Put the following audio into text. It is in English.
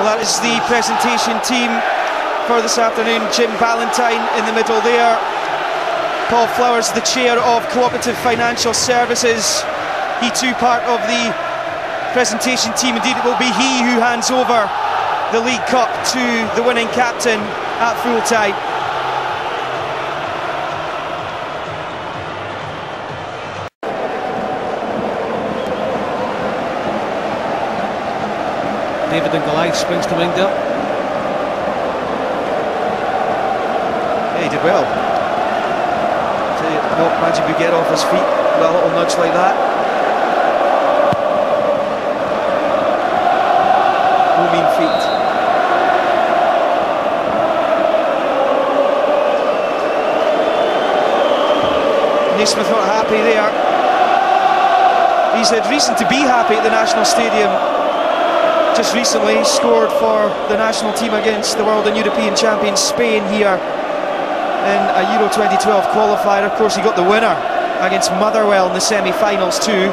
Well, that is the presentation team for this afternoon. Jim Ballantyne in the middle there. Paul Flowers, the chair of Cooperative Financial Services. He too part of the presentation team. Indeed, it will be he who hands over the League Cup to the winning captain at full time. David and Goliath springs to there. Yeah, he did well. You, not we get off his feet with a little nudge like that. No mean feat. Naismith not happy there. He's had reason to be happy at the National Stadium just recently scored for the national team against the world and European champion Spain here in a Euro 2012 qualifier. Of course, he got the winner against Motherwell in the semi-finals too.